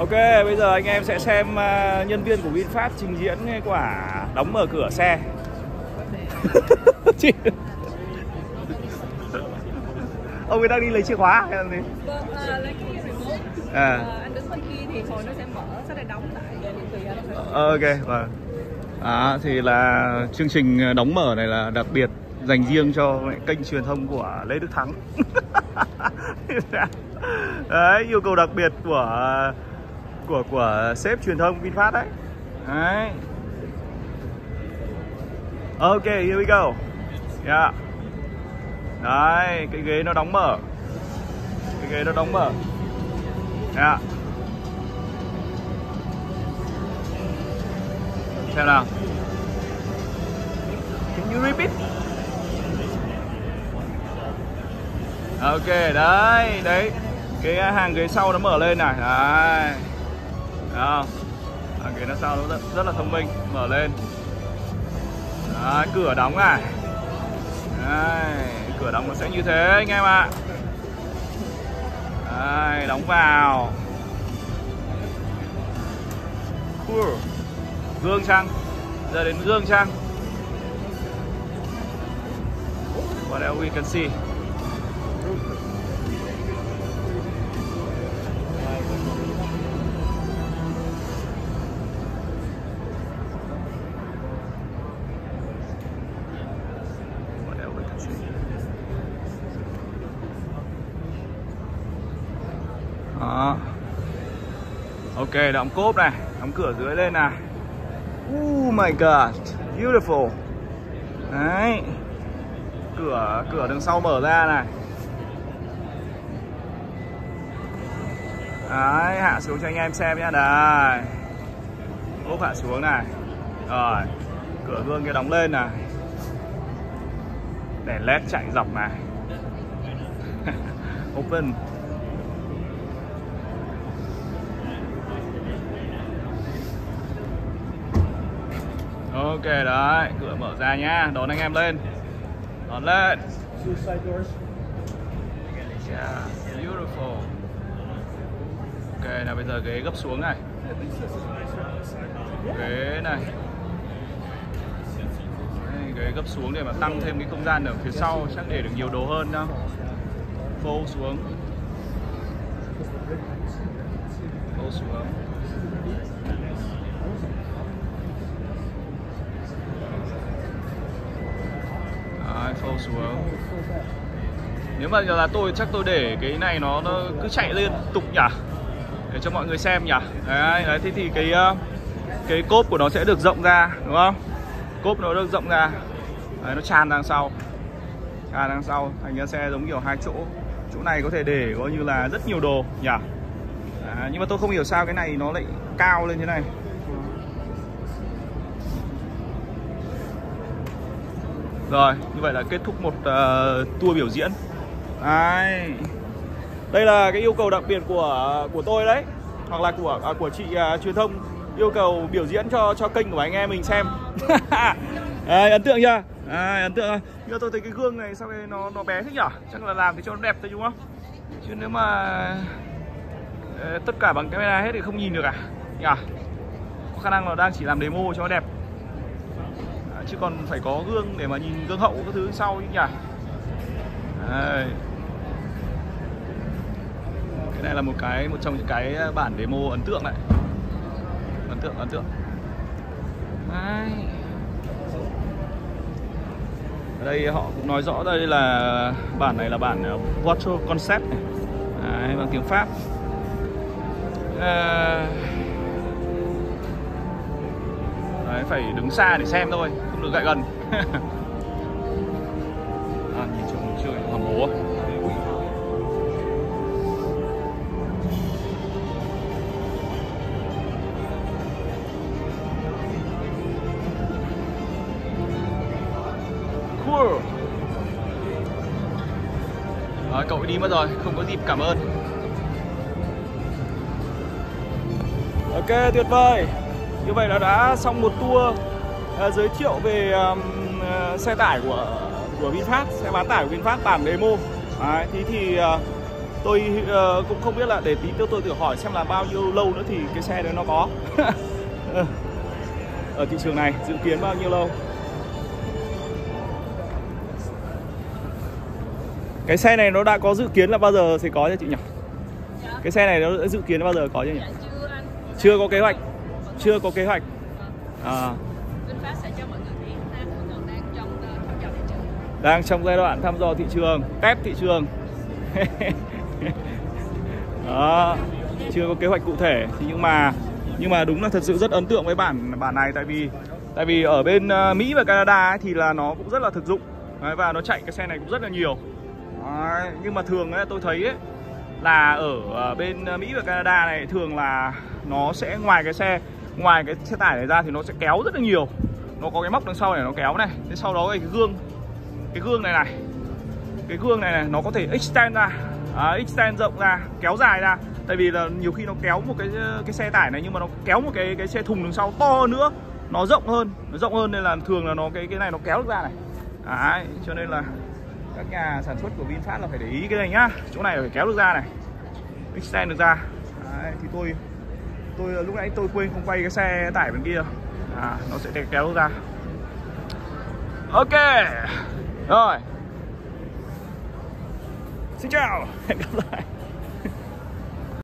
Ok, bây giờ anh em sẽ xem uh, nhân viên của VinFast trình diễn cái quả đóng mở cửa xe. Chị- Ông ấy đang đi lấy chìa khóa hay là gì? Vâng, à, lấy cái remote À. à, anh đứng bên kia thì hồi nó sẽ mở, sẽ lại đóng lại tùy anh Ờ, Ok, vâng. Đó, thì là chương trình đóng mở này là đặc biệt dành riêng cho kênh truyền thông của Lê Đức Thắng. đấy, yêu cầu đặc biệt của của của sếp truyền thông VinFast đấy. Đấy. Ok, here we go. Yeah. Đấy, cái ghế nó đóng mở. Cái ghế nó đóng mở. Yeah. Xem nào Can you repeat? Ok, đấy, đấy Cái hàng ghế sau nó mở lên này Đấy Thấy không? Hàng ghế nó sau nó rất, rất là thông minh. Mở lên. Đấy, cửa đóng này. Đấy, cửa đóng nó sẽ như thế anh em ạ. Đấy, đóng vào. Cool gương trăng giờ đến gương trăng what else we can see. Ok đóng cốp này đóng cửa dưới lên này Oh my god, beautiful. Đấy. Cửa cửa đằng sau mở ra này. Đấy, hạ xuống cho anh em xem nhá. Đây. Ốp hạ xuống này. Rồi. Cửa gương kia đóng lên này. Đèn led chạy dọc này. Open. Ok đấy, cửa mở ra nhá, đón anh em lên. Đón lên. Yeah, beautiful. Ok, là bây giờ ghế gấp xuống này. Ghế này. Đây, Ghế gấp xuống để mà tăng thêm cái không gian ở phía sau Chắc để được nhiều đồ hơn đâu Phô xuống. Phô xuống. Xuống. Nếu mà là tôi chắc tôi để cái này nó, nó cứ chạy liên tục nhỉ? Để cho mọi người xem nhỉ? Đấy, đấy thế thì cái ờ, cái cốp của nó sẽ được rộng ra đúng không? Cốp nó được rộng ra. Đấy, nó tràn đằng sau. Tràn đằng sau. Thành ra xe giống kiểu hai chỗ. Chỗ này có thể để coi như là rất nhiều đồ nhỉ? À, Nhưng mà tôi không hiểu sao cái này nó lại cao lên thế này. Rồi, như vậy là kết thúc một uh, tour biểu diễn. Đấy. Đây là cái yêu cầu đặc biệt của của tôi đấy, hoặc là của à, của chị uh, truyền thông yêu cầu biểu diễn cho cho kênh của anh em mình xem. Đấy, ấn tượng chưa? Đấy, ấn tượng Như Nhưng tôi thấy cái gương này sao đây nó nó bé thế nhỉ? Chắc là làm để cho nó đẹp thôi đúng không? Chứ nếu mà ờ, tất cả bằng camera hết thì không nhìn được à? Nhỉ? Có khả năng là đang chỉ làm demo cho nó đẹp chứ còn phải có gương để mà nhìn gương hậu các thứ sau chứ nhỉ Đây. cái này là một cái một trong những cái bản demo ấn tượng đấy ấn tượng ấn tượng Đấy. ở đây họ cũng nói rõ đây là bản này là bản ờ, Water Concept này. Đấy, bằng tiếng Pháp à... phải đứng xa để xem thôi không được gậy gần. À, nhìn trông chưa hầm hố cool. Đấy, cậu đi mất rồi không có dịp cảm ơn. Ok tuyệt vời như vậy là đã xong một tour uh, giới thiệu về um, uh, xe tải của của VinFast, xe bán tải của VinFast bản demo. Đấy, thì thì uh, tôi uh, cũng không biết là để tí tôi tôi thử hỏi xem là bao nhiêu lâu nữa thì cái xe đấy nó có ở thị trường này dự kiến bao nhiêu lâu cái xe này nó đã có dự kiến là bao giờ sẽ có cho chị nhỉ Dạ. cái xe này nó dự kiến là bao giờ có chưa nhỉ Dạ chưa chưa có kế hoạch chưa có kế hoạch. À, VinFast sẽ cho mọi người biết ha, còn đang trong ờ, thăm dò thị trường. đang trong giai đoạn thăm dò thị trường test thị trường. Đó chưa có kế hoạch cụ thể. Thì nhưng mà nhưng mà đúng là thật sự rất ấn tượng với bản bản này. Tại vì tại vì ở bên ờ, Mỹ và Canada ấy, thì là nó cũng rất là thực dụng. Đấy, và nó chạy cái xe này cũng rất là nhiều. Đấy, nhưng mà thường ấy, tôi thấy ấy, là ở ờ, bên Mỹ và Canada này thường là nó sẽ ngoài cái xe ngoài cái xe tải này ra thì nó sẽ kéo rất là nhiều. Nó có cái móc đằng sau này nó kéo này. Thế sau đó cái gương. Cái gương này này. Cái gương này này nó có thể extend ra. À, extend rộng ra kéo dài ra. Tại vì là nhiều khi nó kéo một cái cái xe tải này nhưng mà nó kéo một cái cái xe thùng đằng sau to hơn nữa. Nó rộng hơn nó rộng hơn nên là thường là nó cái cái này nó kéo được ra này. Đấy, cho nên là các nhà sản xuất của VinFast là phải để ý cái này nhá. Chỗ này phải kéo được ra này. Extend được ra. Đấy, thì tôi tôi lúc nãy tôi quên không quay cái xe tải bên kia. À, nó sẽ kéo ra. Ok. Rồi. Xin chào. Hẹn gặp lại.